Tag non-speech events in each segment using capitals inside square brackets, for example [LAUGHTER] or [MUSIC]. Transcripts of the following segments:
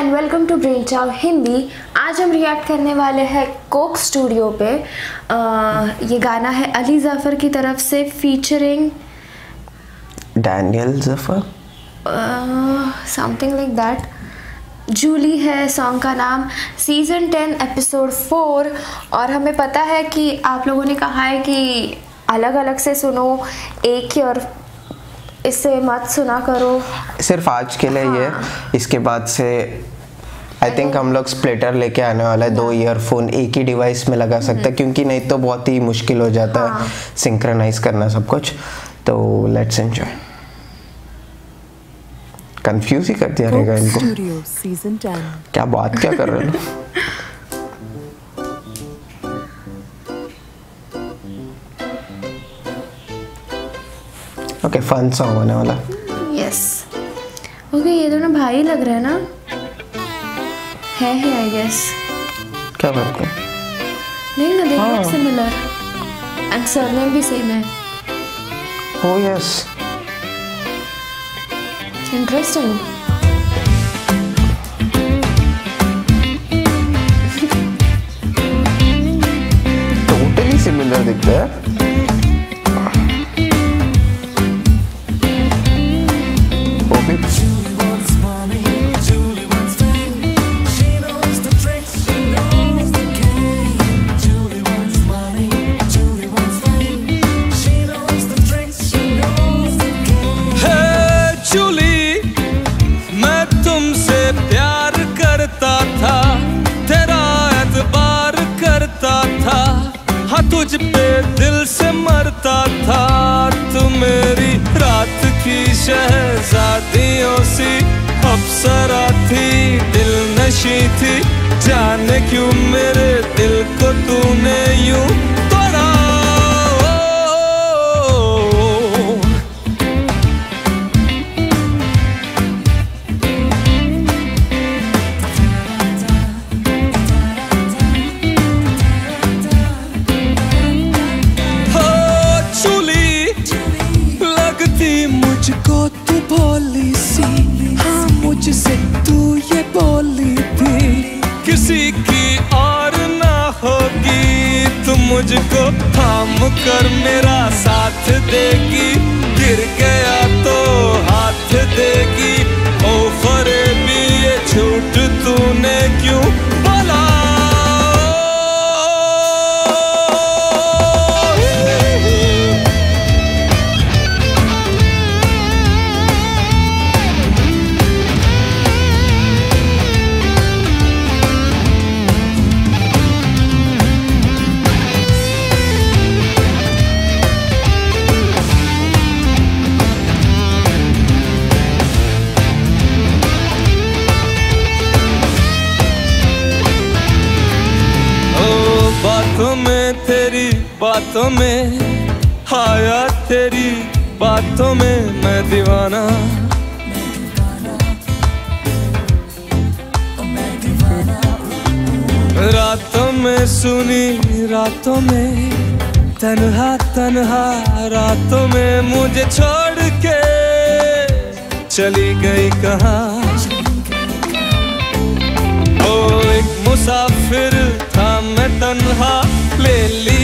And welcome to brain चाव हिंदी आज हम रिएक्ट करने वाले हैं कोक स्टूडियो पे। आ, ये गाना है अली जफ़र की तरफ़ से featuring Daniel Zafar something like that Julie है सॉन्ग का नाम। सीज़न टेन एपिसोड फोर और हमें पता है कि आप लोगों ने कहा है कि अलग अलग से सुनो एक ही और इससे मत सुना करो। सिर्फ़ आज के लिए ये। इसके बाद से आई थिंक हम लोग स्प्लिटर लेके आने वाला है। दो ईयरफोन एक ही डिवाइस में लगा सकते हैं क्योंकि नहीं तो बहुत ही मुश्किल हो जाता है सिंक्रनाइज करना सब कुछ। तो लेट्स एंजॉय कंफ्यूज ही कर दिया रहेगा इनको। Studio Season 10. क्या बात क्या कर रहे हो? [LAUGHS] ओके फन सॉन्ग होने वाला। यस ओके ये दोनों भाई लग रहे हैं ना? है है आई गेस क्या बात है? नहीं ना देखो हाँ। सिमिलर एंड सरनेम भी सेम है। Oh yes interesting totally similar दिखता है। हाँ तुझ पे दिल से मरता था। की शहजादियों सी अप्सरा थी, दिल नशी थी। जाने क्यों मेरे दिल को तूने यूँ मुझको थाम कर मेरा साथ देगी गिर बातों में आया तेरी बातों में मैं दीवाना। रातों में सुनी, रातों में तनहा तनहा, रातों में मुझे छोड़ के चली गई कहाँ? ओ, एक मुसाफिर था मैं तन्हा, ले का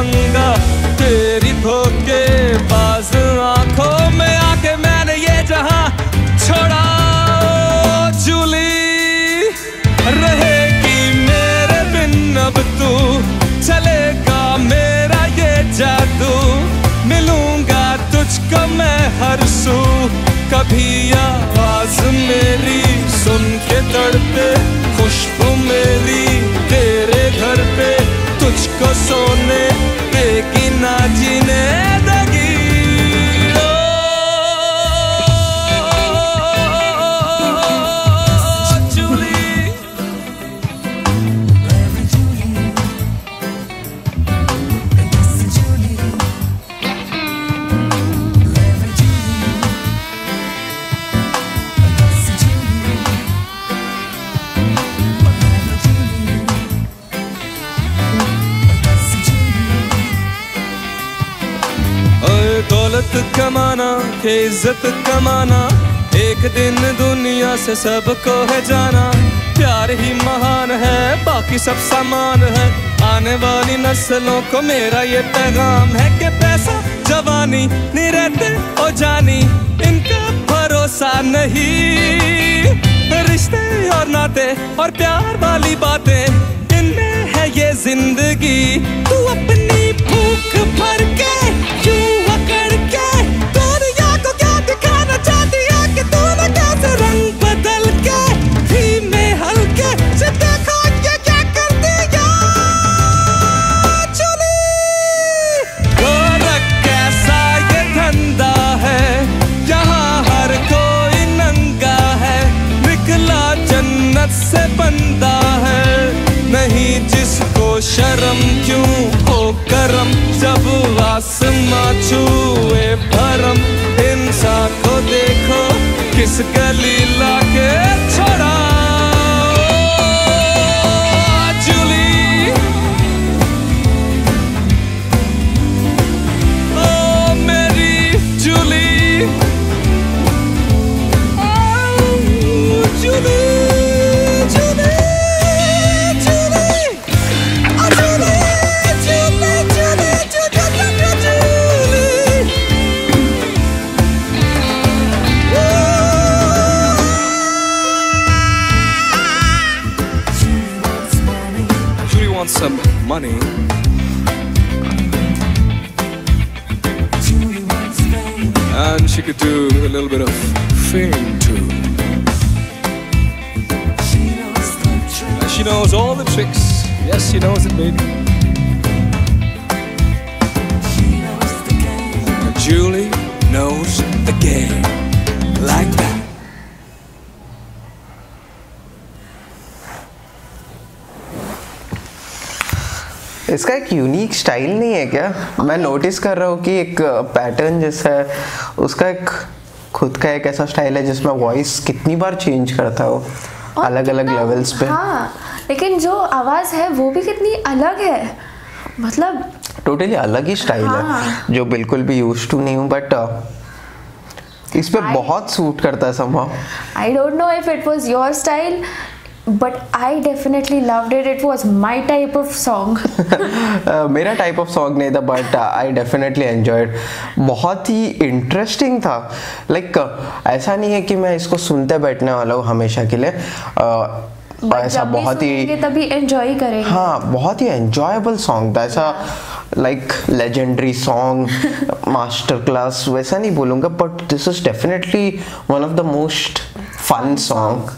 पंगा तेरी धोखे बाज आँखों में आके मैंने ये जहाँ छोड़ा। जूली, रहेगी मेरे बिन, अब तू चलेगा मेरा ये जादू। मिलूँगा तुझको मैं हर सू। कभी आवाज़ मेरी सुन के तड़पे के इज़्ज़त कमाना, एक दिन दुनिया से सबको है जाना। प्यार ही महान है, बाकी सब सामान है। आने वाली नस्लों को मेरा ये पैगाम है कि पैसा, जवानी रहते ओ जानी, इनका भरोसा नहीं। रिश्ते और नाते और प्यार वाली बातें, इनमें है ये ज़िंदगी। तू अपनी जिसको शर्म क्यों? हो करम, जब आसमां छुए भरम। इंसान को देखो, किस गली लाके money. And she could do a little bit of fame too. And she knows all the tricks. Yes, she knows it, baby. Julie knows the game. Like that. इसका एक यूनिक स्टाइल नहीं है क्या? मैं नोटिस कर रहा हूँ कि एक पैटर्न जैसा है उसका एक खुद का एक ऐसा स्टाइल है जिसमें वॉइस कितनी बार चेंज करता है अलग अलग लेवल्स पे। हाँ लेकिन जो आवाज़ है वो भी कितनी अलग है। मतलब टोटली अलग ही स्टाइल हाँ। है। जो बिल्कुल भी यूज़ टू नहीं हूँ बट इस पे I- बहुत सूट करता है somehow I don't know if it was your style but I definitely loved it it was my type of song Uh, मेरा टाइप ऑफ़ सॉन्ग नहीं था बट आई डेफिनेटली एंजॉयड बहुत ही इंटरेस्टिंग था. Like ऐसा नहीं है कि मैं इसको सुनते बैठने वाला हूँ हमेशा के लिए. Uh, ऐसा बहुत ही तभी एंजॉय करेंगे. हाँ बहुत ही एंजॉयबल सॉन्ग था. ऐसा like legendary song master class वैसा नहीं बोलूँगा but this is definitely one of the most fun song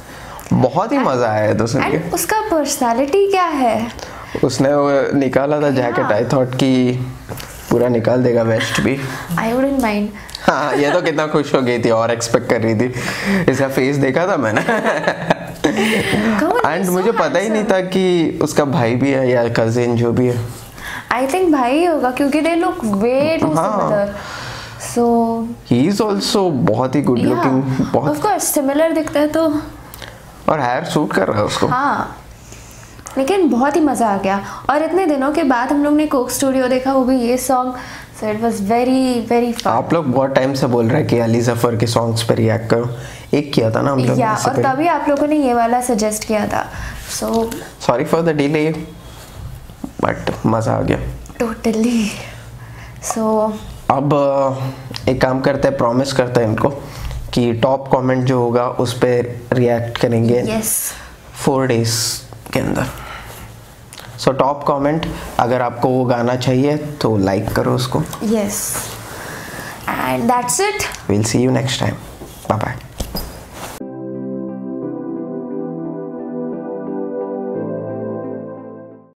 बहुत ही मज़ा आया था सुन के। उसका पर्सनालिटी क्या है? उसने वो निकाला था जैकेट। आई थॉट कि पूरा निकाल देगा वेस्ट भी। आई वुडंट माइंड हाँ ये तो कितना खुश हो गई थी और एक्सपेक्ट कर रही थी। इसका फेस देखा था मैंने। एंड मुझे पता ही नहीं था कि उसका भाई भी है या कजिन जो भी है। आई थिंक भाई होगा क्योंकि they look way too. Similar so he is also बहुत ही गुड लुकिंग बहुत ऑफ़ कोर्स सिमिलर दिखता है तो। और हेयर सूट कर रहा है उसको। हाँ। लेकिन बहुत ही मज़ा आ गया। और इतने दिनों के बाद हम लोग ने कोक स्टूडियो देखा वो भी ये song so it was very very fun आप लोग बहुत टाइम से बोल रहे हैं कि अली ज़फ़र के सॉन्ग्स पे रिएक्ट करो। एक किया था ना हम लोग या और तभी आप लोगों ने ये वाला सजेस्ट किया था। So sorry for the delay but मज़ा आ गया। टोटली सो अब एक काम करते हैं प्रॉमिस करते हैं इनको। कि टॉप कमेंट जो होगा उस पर रिएक्ट करेंगे फोर डेज़ के अंदर। सो टॉप कमेंट अगर आपको वो गाना चाहिए तो लाइक like करो उसको। Yes and that's it will see you next time bye bye